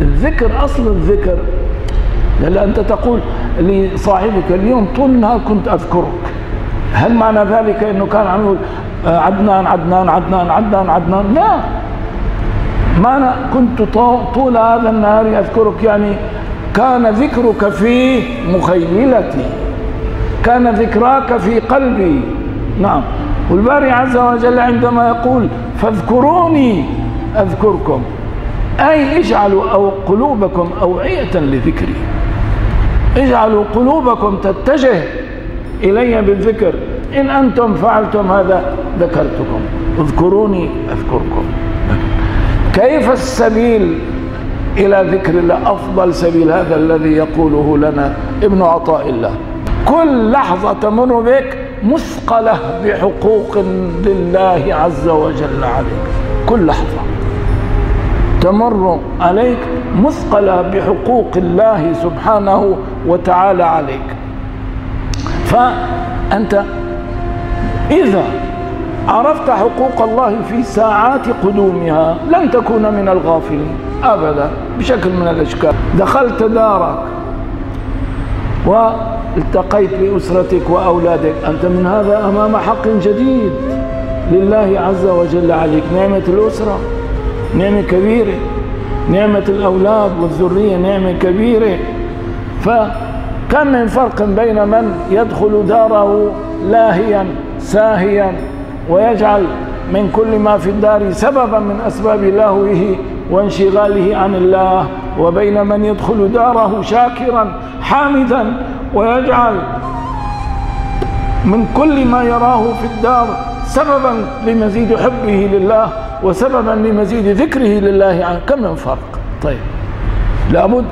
الذكر أصل الذكر. لأن أنت تقول لصاحبك اليوم طول النهار كنت أذكرك. هل معنى ذلك أنه كان عم يقول عدنان عدنان عدنان عدنان عدنان؟ لا. معنى كنت طول هذا النهار أذكرك يعني كان ذكرك في مخيلتي. كان ذكراك في قلبي. نعم. والباري عز وجل عندما يقول فاذكروني أذكركم. أي اجعلوا أو قلوبكم أوعية لذكري. اجعلوا قلوبكم تتجه إلي بالذكر. إن أنتم فعلتم هذا ذكرتكم. اذكروني أذكركم. كيف السبيل إلى ذكر الله؟ أفضل سبيل هذا الذي يقوله لنا ابن عطاء الله. كل لحظة تمر بك مثقلة بحقوق لله عز وجل عليك. كل لحظة. تمر عليك مثقلة بحقوق الله سبحانه وتعالى عليك. فأنت إذا عرفت حقوق الله في ساعات قدومها لن تكون من الغافلين أبدا بشكل من الأشكال. دخلت دارك والتقيت بأسرتك وأولادك أنت من هذا أمام حق جديد لله عز وجل عليك نعمة الأسرة. نعمة كبيرة. نعمة الأولاد والذرية نعمة كبيرة. فكم من فرق بين من يدخل داره لاهيا ساهيا ويجعل من كل ما في الدار سببا من أسباب لهوه وانشغاله عن الله. وبين من يدخل داره شاكرا حامدا ويجعل من كل ما يراه في الدار سببا لمزيد حبه لله. وسببا لمزيد ذكره لله عن كم من فرق؟ طيب. لابد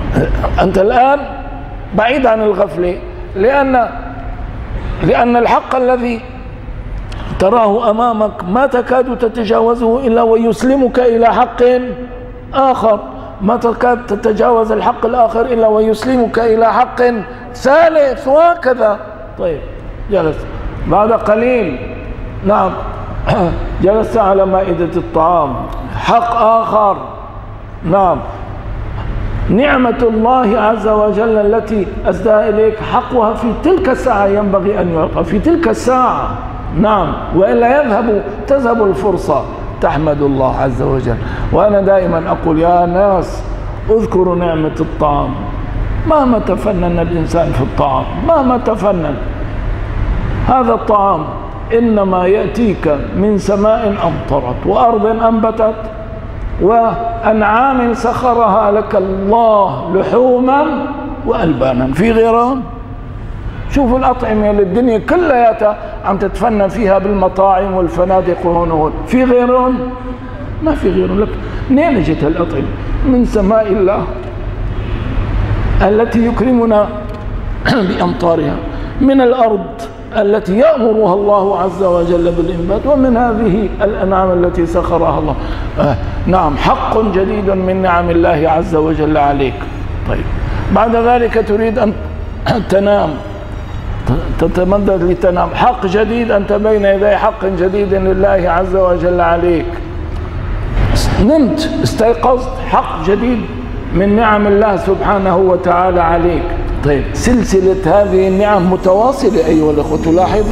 أنت الآن بعيد عن الغفلة. لأن لأن الحق الذي تراه أمامك ما تكاد تتجاوزه إلا ويسلمك إلى حق آخر. ما تكاد تتجاوز الحق الآخر إلا ويسلمك إلى حق ثالث وهكذا. طيب جلس. بعد قليل. نعم. جلست على مائدة الطعام. حق آخر. نعم. نعمة الله عز وجل التي أسدى إليك حقها في تلك الساعة ينبغي أن يعطى في تلك الساعة. نعم. وإلا يذهب تذهب الفرصة. تحمد الله عز وجل. وأنا دائما أقول يا ناس اذكروا نعمة الطعام. مهما تفنن الإنسان في الطعام مهما تفنن هذا الطعام إنما يأتيك من سماء أمطرت وأرض أنبتت وأنعام سخرها لك الله لحوما وألبانا في غيرهم شوفوا الأطعمة اللي الدنيا كلها عم تتفنن فيها بالمطاعم والفنادق وهون وهون. في غيرهم؟ ما في غيرهم. لك منين اجت الأطعمة من سماء الله التي يكرمنا بأمطارها. من الأرض التي يأمرها الله عز وجل بالإنبات ومن هذه الأنعام التي سخرها الله. آه نعم حق جديد من نعم الله عز وجل عليك. طيب بعد ذلك تريد أن تنام. تتمدد لتنام. حق جديد أنت بين يدي حق جديد لله عز وجل عليك. نمت استيقظت حق جديد من نعم الله سبحانه وتعالى عليك. طيب سلسلة هذه النعم متواصلة أيها الأخوة تلاحظ؟